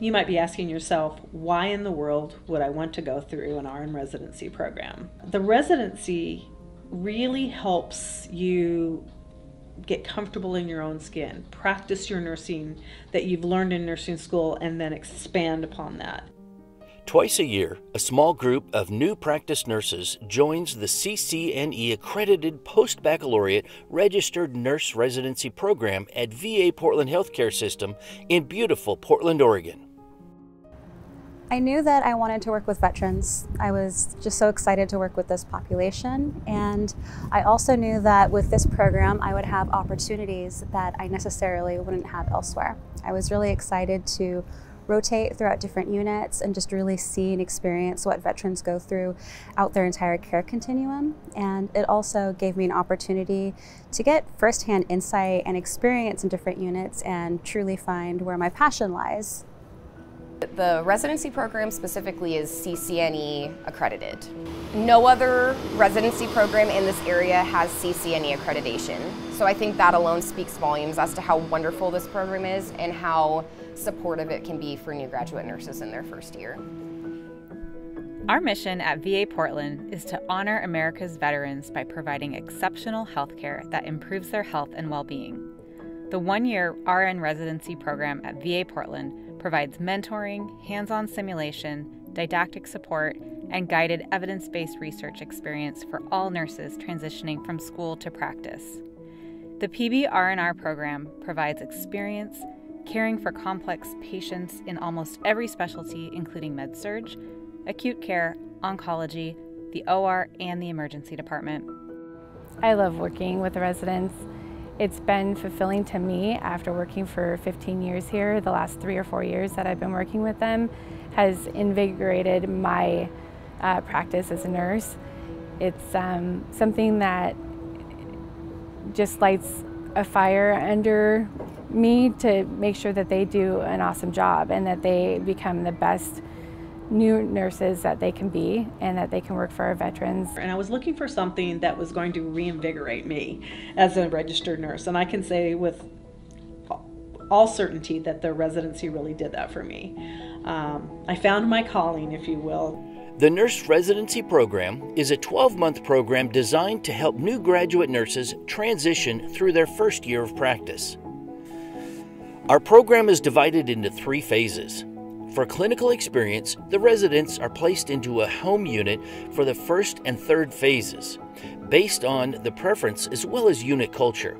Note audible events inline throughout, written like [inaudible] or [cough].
You might be asking yourself, why in the world would I want to go through an RN residency program? The residency really helps you get comfortable in your own skin, practice your nursing that you've learned in nursing school, and then expand upon that. Twice a year, a small group of new practice nurses joins the CCNE accredited post baccalaureate registered nurse residency program at VA Portland Healthcare System in beautiful Portland, Oregon. I knew that I wanted to work with veterans. I was just so excited to work with this population. And I also knew that with this program, I would have opportunities that I necessarily wouldn't have elsewhere. I was really excited to rotate throughout different units and just really see and experience what veterans go through out their entire care continuum. And it also gave me an opportunity to get firsthand insight and experience in different units and truly find where my passion lies. The residency program specifically is CCNE accredited. No other residency program in this area has CCNE accreditation. So I think that alone speaks volumes as to how wonderful this program is and how supportive it can be for new graduate nurses in their first year. Our mission at VA Portland is to honor America's veterans by providing exceptional health care that improves their health and well being. The one year RN residency program at VA Portland provides mentoring, hands on simulation, didactic support, and guided evidence based research experience for all nurses transitioning from school to practice. The PBRNR program provides experience caring for complex patients in almost every specialty, including med surg, acute care, oncology, the OR, and the emergency department. I love working with the residents. It's been fulfilling to me after working for 15 years here. The last three or four years that I've been working with them has invigorated my uh, practice as a nurse. It's um, something that just lights a fire under me to make sure that they do an awesome job and that they become the best new nurses that they can be and that they can work for our veterans. And I was looking for something that was going to reinvigorate me as a registered nurse. And I can say with all certainty that the residency really did that for me. Um, I found my calling, if you will. The Nurse Residency Program is a 12 month program designed to help new graduate nurses transition through their first year of practice. Our program is divided into three phases. For clinical experience, the residents are placed into a home unit for the first and third phases, based on the preference as well as unit culture.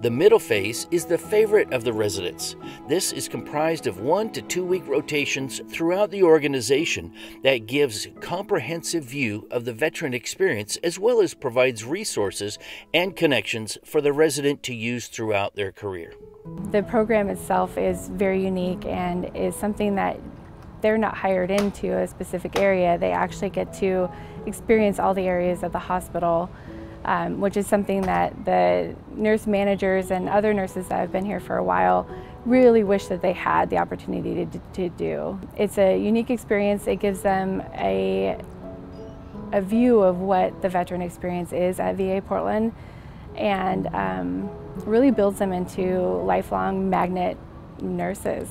The middle phase is the favorite of the residents. This is comprised of one to two week rotations throughout the organization that gives comprehensive view of the veteran experience as well as provides resources and connections for the resident to use throughout their career. The program itself is very unique and is something that they're not hired into a specific area. They actually get to experience all the areas of the hospital, um, which is something that the nurse managers and other nurses that have been here for a while really wish that they had the opportunity to, to do. It's a unique experience. It gives them a, a view of what the veteran experience is at VA Portland and um, really builds them into lifelong magnet nurses.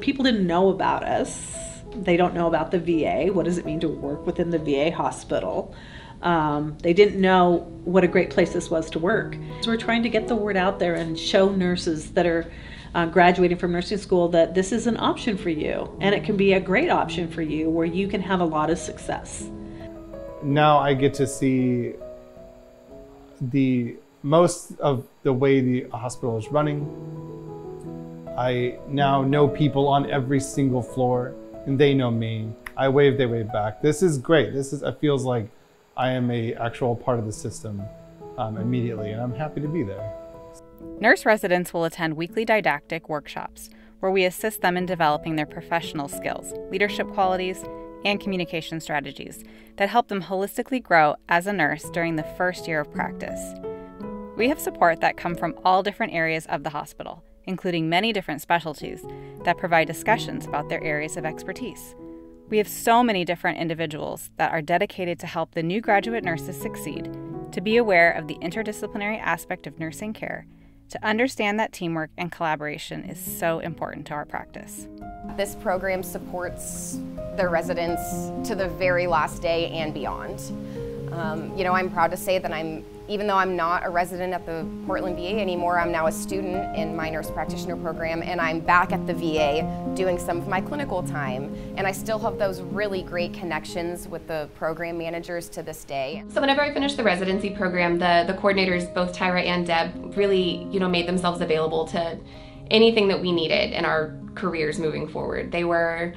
People didn't know about us. They don't know about the VA. What does it mean to work within the VA hospital? Um, they didn't know what a great place this was to work. So we're trying to get the word out there and show nurses that are uh, graduating from nursing school that this is an option for you and it can be a great option for you where you can have a lot of success. Now I get to see the most of the way the hospital is running. I now know people on every single floor and they know me. I wave, they wave back. This is great. This is, it feels like I am a actual part of the system um, immediately and I'm happy to be there. Nurse residents will attend weekly didactic workshops where we assist them in developing their professional skills, leadership qualities, and communication strategies that help them holistically grow as a nurse during the first year of practice. We have support that come from all different areas of the hospital, including many different specialties that provide discussions about their areas of expertise. We have so many different individuals that are dedicated to help the new graduate nurses succeed, to be aware of the interdisciplinary aspect of nursing care, To understand that teamwork and collaboration is so important to our practice. This program supports the residents to the very last day and beyond. Um, you know, I'm proud to say that I'm, even though I'm not a resident at the Portland VA anymore, I'm now a student in my nurse practitioner program and I'm back at the VA doing some of my clinical time. And I still have those really great connections with the program managers to this day. So whenever I finished the residency program, the, the coordinators, both Tyra and Deb, really, you know, made themselves available to anything that we needed in our careers moving forward. They were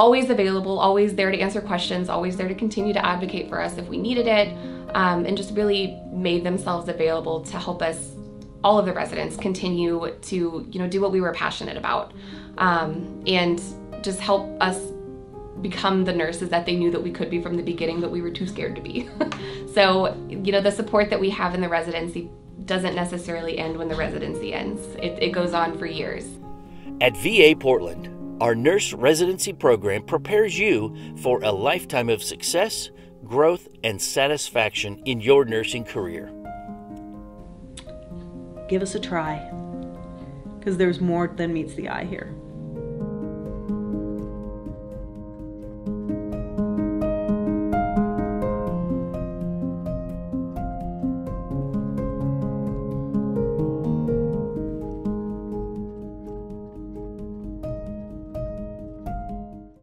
always available, always there to answer questions, always there to continue to advocate for us if we needed it, um, and just really made themselves available to help us, all of the residents, continue to you know do what we were passionate about, um, and just help us become the nurses that they knew that we could be from the beginning, but we were too scared to be. [laughs] so you know the support that we have in the residency doesn't necessarily end when the residency ends. It, it goes on for years. At VA Portland, our nurse residency program prepares you for a lifetime of success, growth, and satisfaction in your nursing career. Give us a try, because there's more than meets the eye here.